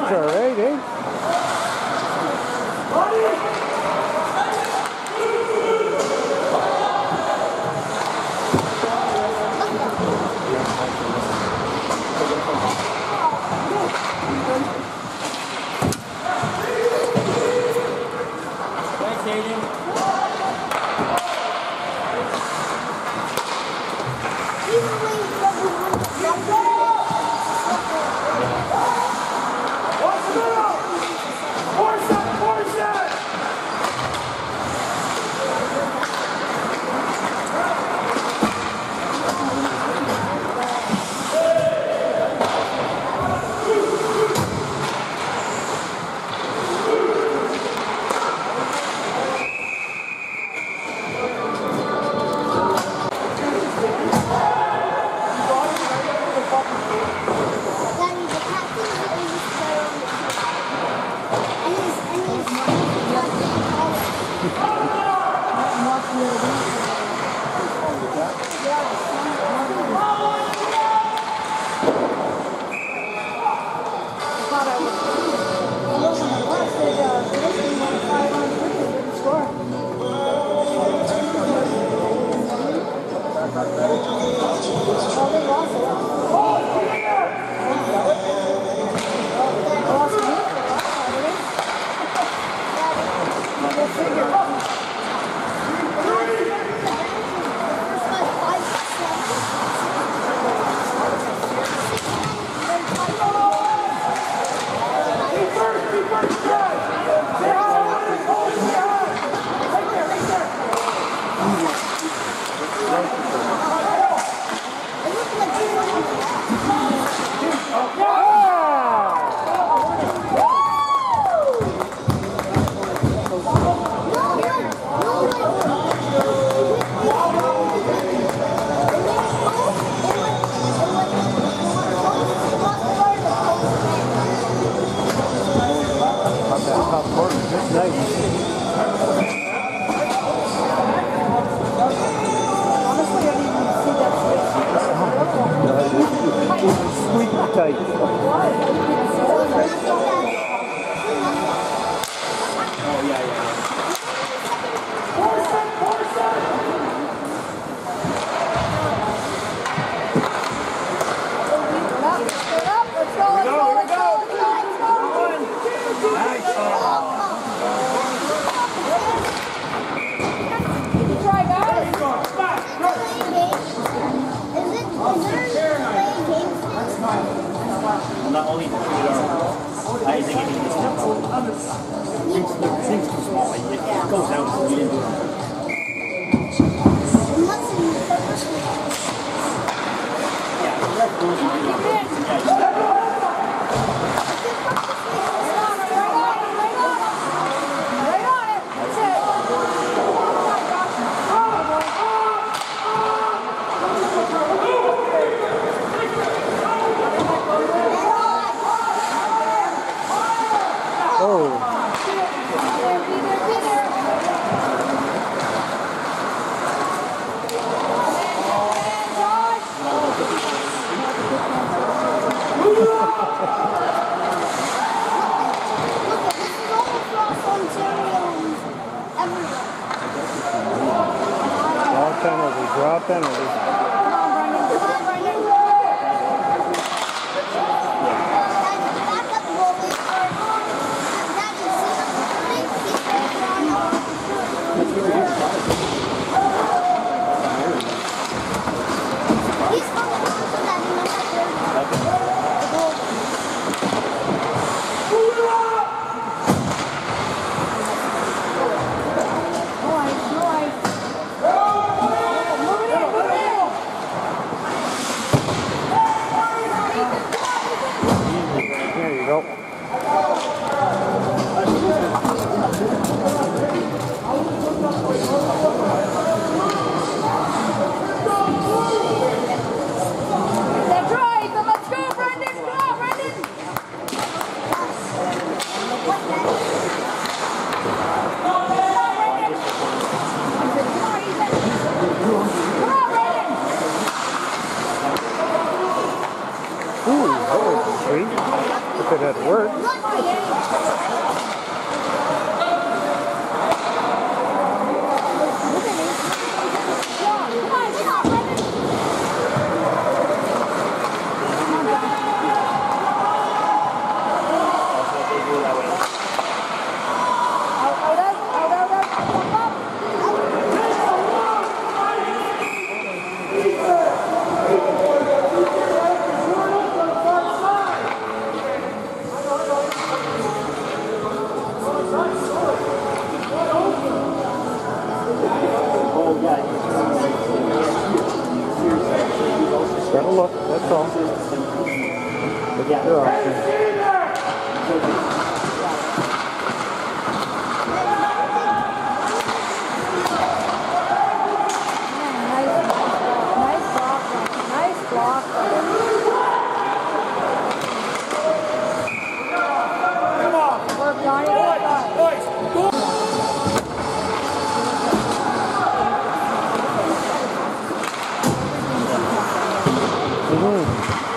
temperature, eh? right? Oh, if it had worked. mundo.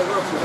фотографию.